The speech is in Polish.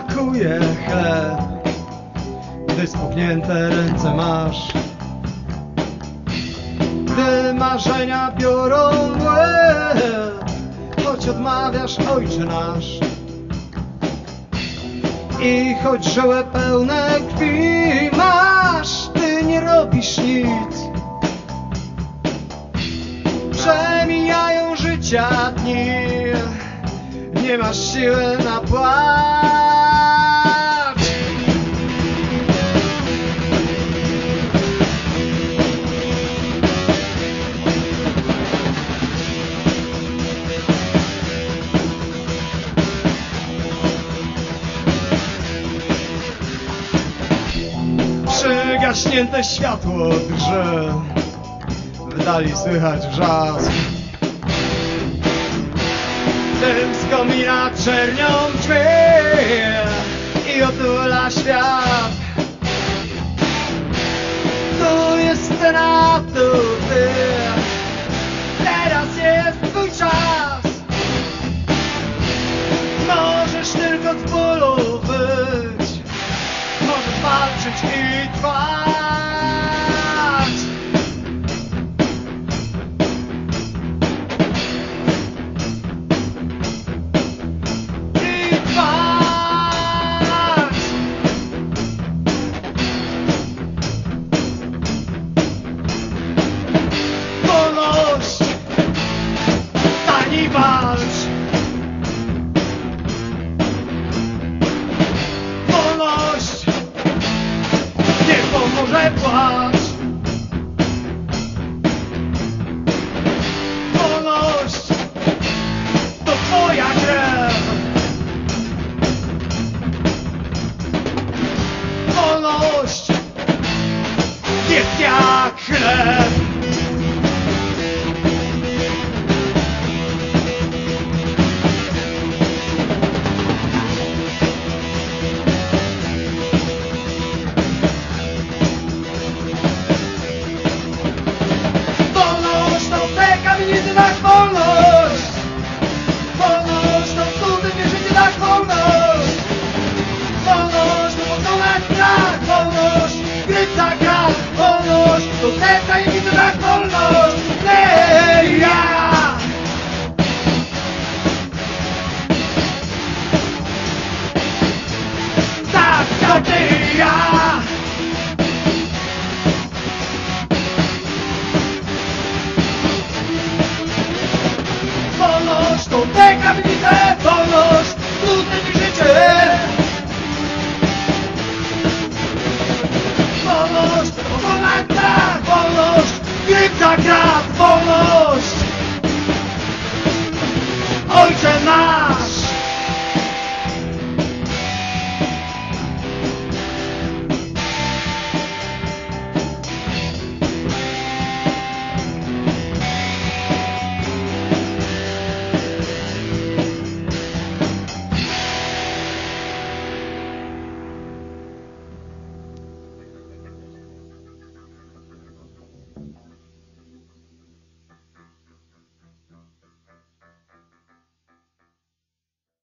smakuje gdy spuchnięte ręce masz. Gdy marzenia biorą łeb, choć odmawiasz ojcze nasz. I choć żyły pełne krwi masz, ty nie robisz nic. Przemijają życia dni, nie masz siły na płacz. Przygaśnięte światło drży, w dali słychać wrzask. Dym z komina czernią drzwi i otula świat. Tu jest scena, tu tem que é só